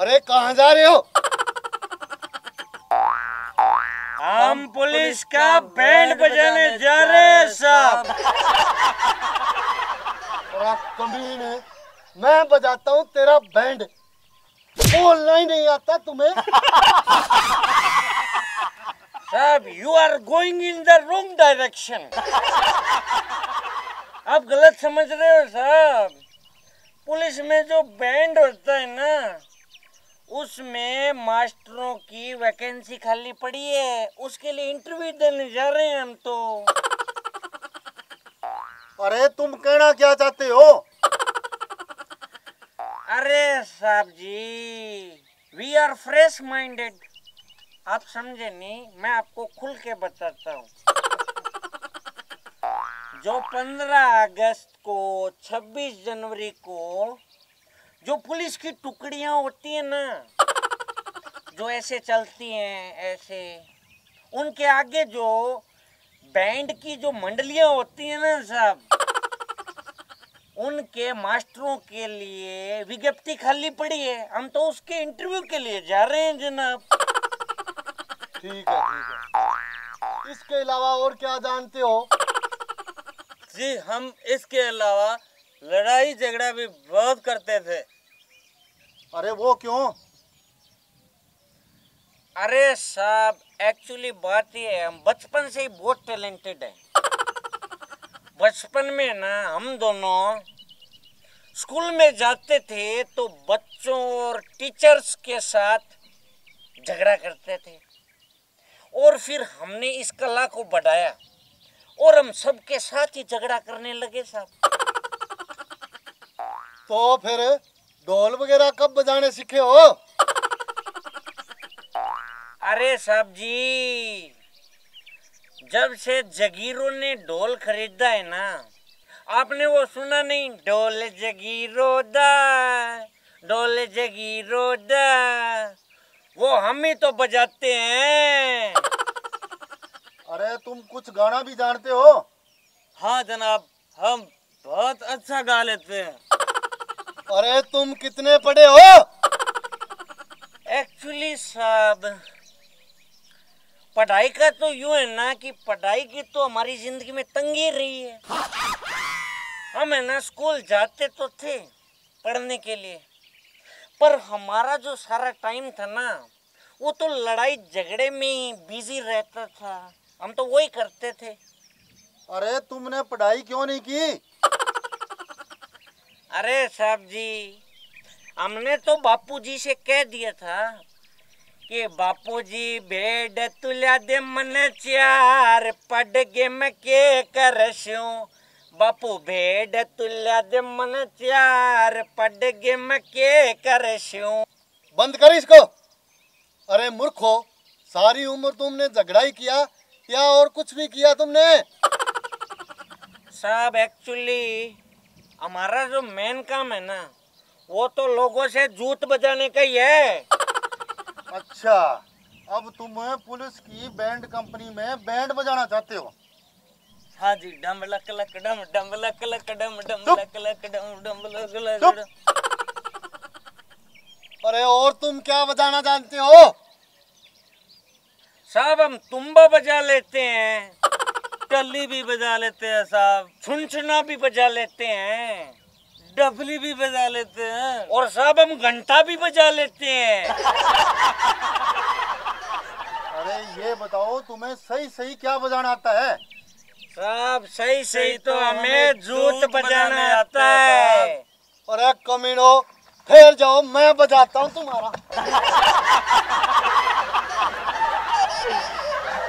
अरे कहाँ जा रहे हो? हम पुलिस का बैंड बजाने जा रहे हैं साहब। कमीने मैं बजाता हूँ तेरा बैंड। बोलना ही नहीं आता तुम्हें। साहब you are going in the wrong direction आप गलत समझ रहे हो साहब। पुलिस में जो बैंड होता है ना उसमें मास्टरों की वैकेंसी खाली पड़ी है। उसके लिए इंटरव्यू देने जा रहे हैं हम तो। अरे तुम कहना क्या चाहते हो? अरे साहब जी वी आर फ्रेश माइंडेड आप समझे नहीं, मैं आपको खुल के बताता हूँ। जो 15 अगस्त को 26 जनवरी को, जो पुलिस की टुकड़ियाँ होती है ना, जो ऐसे चलती हैं, ऐसे, उनके आगे जो बैंड की जो मंडलियाँ होती हैं ना साहब, उनके मास्टरों के लिए विज्ञप्ति खाली पड़ी है। हम तो उसके इंटरव्यू के लिए जा रहे हैं जनाब। ठीक है ठीक है। इसके अलावा और क्या जानते हो? जी हम इसके अलावा लड़ाई झगड़ा भी बहुत करते थे। अरे वो क्यों? अरे साहब एक्चुअली बात ये है हम बचपन से ही बहुत टैलेंटेड हैं। बचपन में ना हम दोनों स्कूल में जाते थे तो बच्चों और टीचर्स के साथ झगड़ा करते थे। और फिर हमने इस कला को बढ़ाया और हम सबके साथ ही झगड़ा करने लगे साहब। तो फिर ढोल वगैरह कब बजाने सीखे हो? अरे साहब जी जब से जगीरों ने ढोल खरीदा है ना आपने वो सुना नहीं ढोल जगीरो दा ढोल जगीरो दा वो हम ही तो बजाते हैं। तुम कुछ गाना भी जानते हो? हाँ जनाब हम बहुत अच्छा गा लेते हैं। अरे तुम कितने पढ़े हो? एक्चुअली साहब पढ़ाई का तो यूँ है ना कि पढ़ाई की तो हमारी ज़िंदगी में तंगी रही है। हम है ना स्कूल जाते तो थे पढ़ने के लिए पर हमारा जो सारा टाइम था ना वो तो लड़ाई झगड़े में ही बिज़ी रहता था। हम तो वही करते थे। अरे तुमने पढ़ाई क्यों नहीं की? अरे साहब जी हमने तो बापूजी से कह दिया था कि बापूजी भेड़ तुल्या दे मन चार पढ़ गे मैं के करस्यूं बापू भेड़ तुल्या दे मन चार पढ़ गे मैं के करस्यूं बंद कर इसको। अरे मूर्खो सारी उम्र तुमने झगड़ा ही किया या और कुछ भी किया तुमने? साहब एक्चुअली हमारा जो मेन काम है ना वो तो लोगों से जूत बजाने का ही है। अच्छा अब तुम पुलिस की बैंड कंपनी में बैंड बजाना चाहते हो? हाँ जी डम लक लक डम डम लक लक डम डम लक लक डम डम लक लक। अरे और तुम क्या बजाना जानते हो? साहब हम तुम्बा बजा लेते हैं। टल्ली भी बजा लेते हैं साहब। छुनछुना भी बजा लेते हैं। डफली भी बजा लेते हैं। और साहब हम घंटा भी बजा लेते हैं। अरे ये बताओ तुम्हें सही सही क्या बजाना आता है? साहब सही सही तो हमें जूत बजाना आता है अरे कमीनो फिर जाओ मैं बजाता हूँ तुम्हारा।